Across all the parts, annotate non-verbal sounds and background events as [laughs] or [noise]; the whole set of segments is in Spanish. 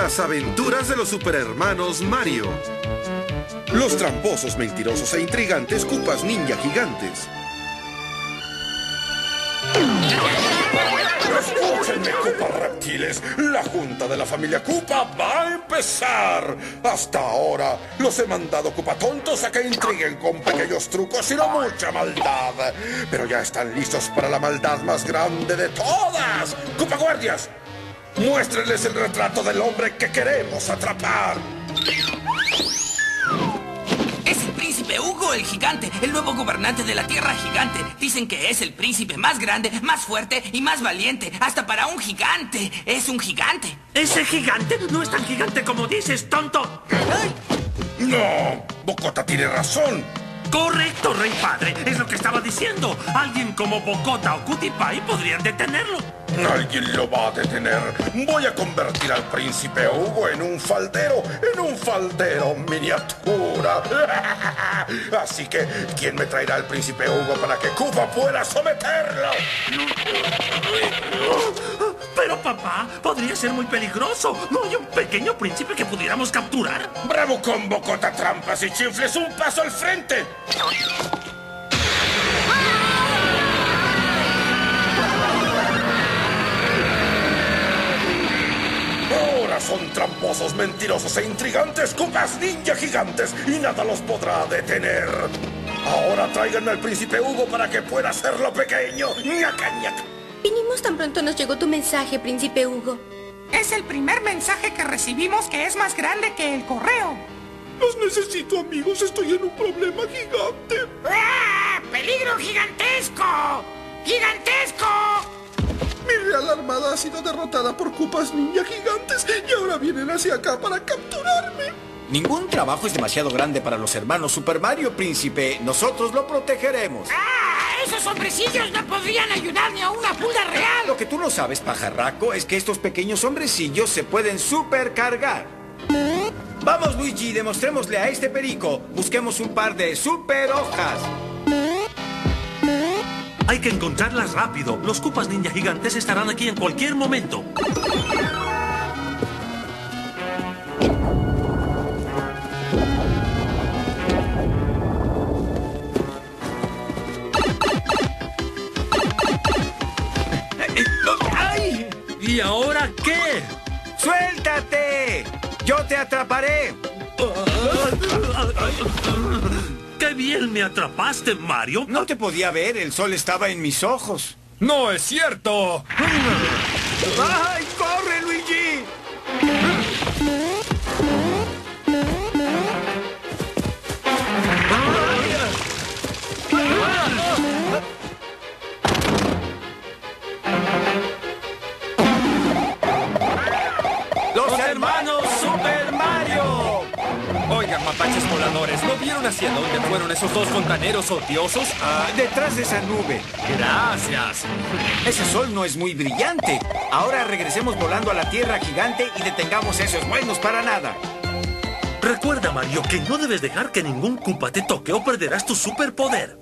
Las aventuras de los superhermanos Mario. Los tramposos, mentirosos e intrigantes Cupas Ninja Gigantes. Escúchenme, Cupa reptiles. La junta de la familia Cupa va a empezar. Hasta ahora los he mandado Cupa tontos a que intriguen con pequeños trucos y no mucha maldad. Pero ya están listos para la maldad más grande de todas. Cupa guardias, muéstrenles el retrato del hombre que queremos atrapar. Es el príncipe Hugo el gigante, el nuevo gobernante de la Tierra Gigante. Dicen que es el príncipe más grande, más fuerte y más valiente. Hasta para un gigante. Es un gigante. Ese gigante no es tan gigante como dices, tonto. No, Bocota tiene razón. Correcto, rey padre. Es lo que estaba diciendo. Alguien como Bocota o Cutipai podrían detenerlo. Alguien lo va a detener. Voy a convertir al príncipe Hugo en un faldero, en un faldero miniatura. [laughs] Así que, ¿quién me traerá al príncipe Hugo para que Cuba pueda someterlo? Pero papá, podría ser muy peligroso. ¿No hay un pequeño príncipe que pudiéramos capturar? ¡Bravo con Bocota Trampas y Chifles! ¡Un paso al frente! Ahora son tramposos, mentirosos e intrigantes Cupas ninja gigantes y nada los podrá detener. Ahora tráiganme al príncipe Hugo para que pueda hacerlo pequeño. ¡Ñaca, ñaca! Vinimos tan pronto nos llegó tu mensaje, príncipe Hugo. Es el primer mensaje que recibimos que es más grande que el correo. Los necesito, amigos. Estoy en un problema gigante. ¡Ah! ¡Peligro gigantesco! ¡Gigantesco! Mi real armada ha sido derrotada por Cupas Ninja Gigantes y ahora vienen hacia acá para capturarme. Ningún trabajo es demasiado grande para los hermanos Super Mario, príncipe. Nosotros lo protegeremos. ¡Ah! ¡Esos hombrecillos no podrían ayudar ni a una pulga real! Lo que tú no sabes, pajarraco, es que estos pequeños hombrecillos se pueden supercargar. Vamos, Luigi, demostrémosle a este perico. Busquemos un par de super hojas. Hay que encontrarlas rápido. Los Cupas Ninja Gigantes estarán aquí en cualquier momento. ¿Y ahora qué? ¡Suéltate! ¡Yo te atraparé! ¡Qué bien me atrapaste, Mario! No te podía ver, el sol estaba en mis ojos. ¡No es cierto! ¡Ay, corre, vieron hacia dónde fueron esos dos fontaneros odiosos? Ah, detrás de esa nube. Gracias. Ese sol no es muy brillante. Ahora regresemos volando a la Tierra gigante y detengamos esos buenos para nada. Recuerda, Mario, que no debes dejar que ningún Koopa te toque o perderás tu superpoder.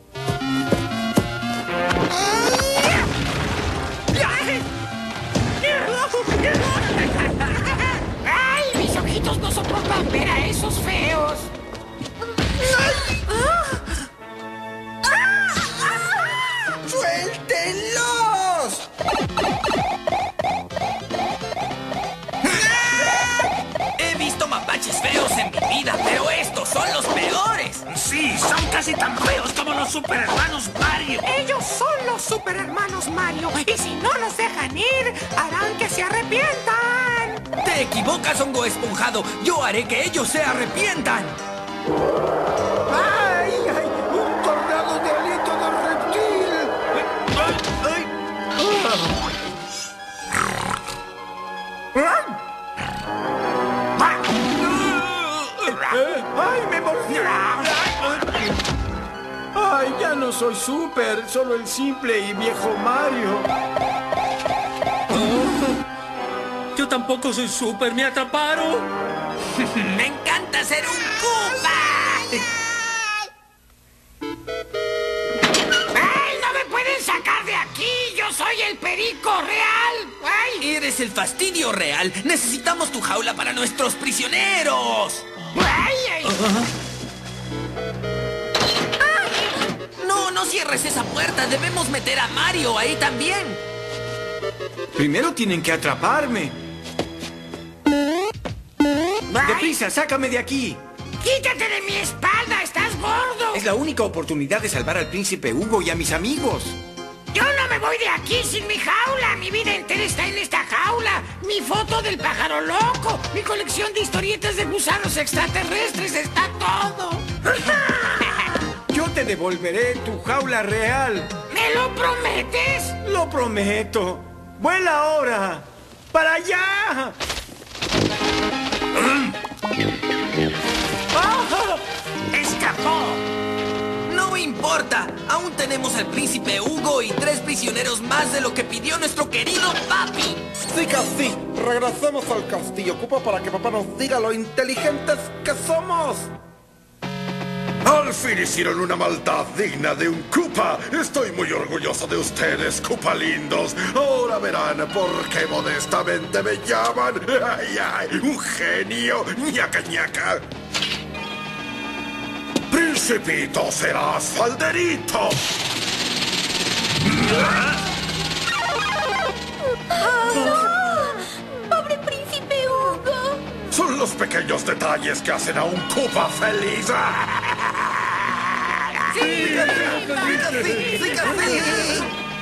Son los peores. Sí, son casi tan feos como los superhermanos Mario. Ellos son los superhermanos Mario. Y si no los dejan ir, harán que se arrepientan. Te equivocas, hongo esponjado. Yo haré que ellos se arrepientan. Soy súper! Solo el simple y viejo Mario. Yo tampoco soy super, me atraparon. [laughs] Me encanta ser un Koopa. ¡Ay! ¡No me pueden sacar de aquí! ¡Yo soy el perico real! ¡Ay! Eres el fastidio real. Necesitamos tu jaula para nuestros prisioneros. ¡Ay, no cierres esa puerta. Debemos meter a Mario ahí también. Primero tienen que atraparme. ¡Deprisa, sácame de aquí! ¡Quítate de mi espalda! ¡Estás gordo! Es la única oportunidad de salvar al príncipe Hugo y a mis amigos. Yo no me voy de aquí sin mi jaula. Mi vida entera está en esta jaula. Mi foto del pájaro loco. Mi colección de historietas de gusanos extraterrestres. Está todo. [laughs] Te devolveré tu jaula real. ¿Me lo prometes? Lo prometo. ¡Vuela ahora! ¡Para allá! ¡Ah! ¡Escapó! No importa. Aún tenemos al príncipe Hugo y tres prisioneros más de lo que pidió nuestro querido papi. Sí que sí. Regresemos al castillo Cupa para que papá nos diga lo inteligentes que somos. Al fin hicieron una maldad digna de un Koopa. Estoy muy orgulloso de ustedes, Koopa lindos. Ahora verán por qué modestamente me llaman. [laughs] Ay, ay, un genio. ñaca, ñaca. Principito serás falderito. ¡Pobre príncipe Hugo! Son los pequeños detalles que hacen a un Koopa feliz. [laughs]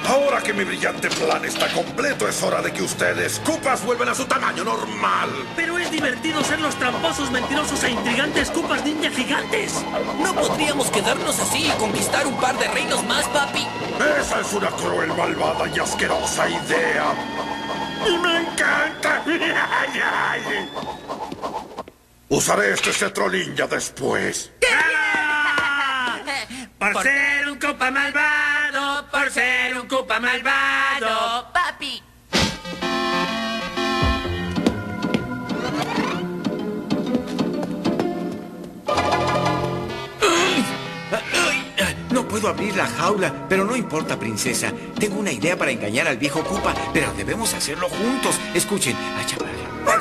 Ahora que mi brillante plan está completo, es hora de que ustedes, Koopas, vuelvan a su tamaño normal. Pero es divertido ser los tramposos, mentirosos e intrigantes Cupas Ninja gigantes. ¿No podríamos quedarnos así y conquistar un par de reinos más, papi? Esa es una cruel, malvada y asquerosa idea. Y me encanta. [laughs] Usaré este cetro ninja después. Por ser un Cupa malvado, por ser un Cupa malvado. papi. No puedo abrir la jaula, pero no importa, princesa. Tengo una idea para engañar al viejo Koopa, pero debemos hacerlo juntos. Escuchen. Acha, Por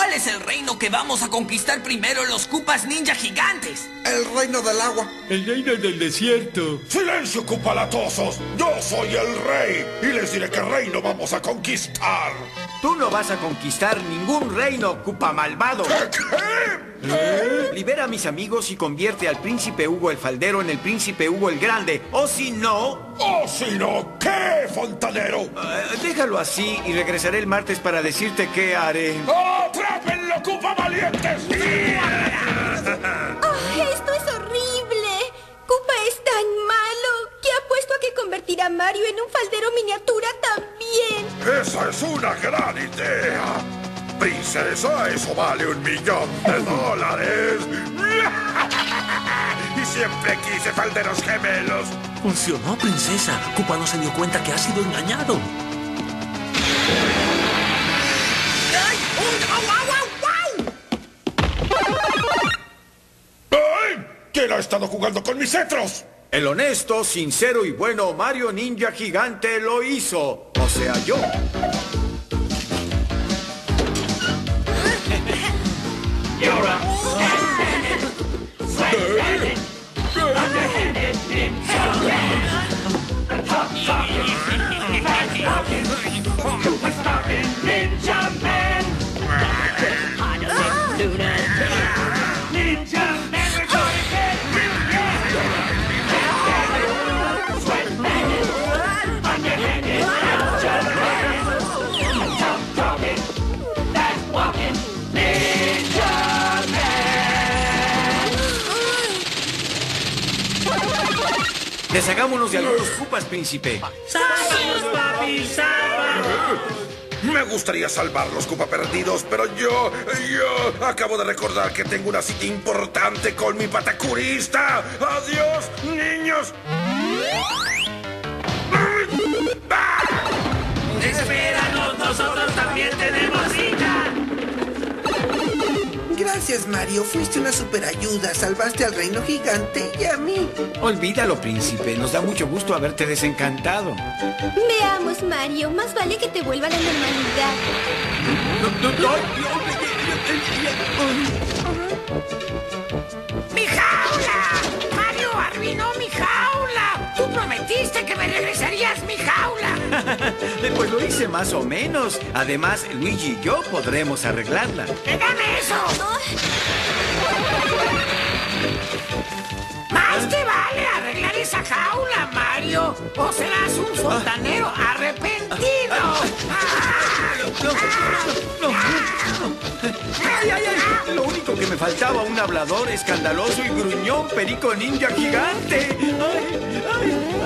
cuál es el reino que vamos a conquistar primero los Cupas Ninja gigantes? El reino del agua. El reino del desierto. ¡Silencio, Cupalatosos! Yo soy el rey y les diré qué reino vamos a conquistar. Tú no vas a conquistar ningún reino, Koopa malvado. ¿Qué? Libera a mis amigos y convierte al príncipe Hugo el faldero en el príncipe Hugo el grande. O si no, ¡Oh, si no! ¿Qué, fontanero? eh, déjalo así y regresaré el martes para decirte qué haré. ¡Atrápenlo, Cupa valientes! ¡Ah, [laughs] esto es horrible! Koopa es tan malo que apuesto a que convertirá a Mario en un faldero miniatura también. ¡Esa es una gran idea! ¡Princesa, eso vale un millón de [laughs] dólares! [laughs] y siempre quise falderos gemelos. Funcionó, princesa. Cupa no se dio cuenta que ha sido engañado. Estado jugando con mis cetros? El honesto, sincero y bueno Mario Ninja Gigante lo hizo. O sea, yo. Deshagámonos de algunos cupas, príncipe. ¡Sálvanos, papi! Me gustaría salvar los Cupa perdidos, pero yo, yo acabo de recordar que tengo una cita importante con mi patacurista. ¡Adiós, niños! Gracias, Mario. Fuiste una superayuda. Salvaste al reino gigante y a mí. Olvídalo, príncipe. Nos da mucho gusto haberte desencantado. Veamos, Mario. Más vale que te vuelva a la normalidad. ¡Mi jaula! Mario arruinó mi jaula. Tú prometiste que me regresarías. [laughs] Pues lo hice más o menos. Además, Luigi y yo podremos arreglarla. ¡Eh, ¡Dame eso! Más te vale arreglar esa jaula, Mario. O serás un fontanero arrepentido. ¡Ay, ay, ay! Lo único que me faltaba, un hablador escandaloso y gruñón perico ninja gigante. ¡Ay, ay!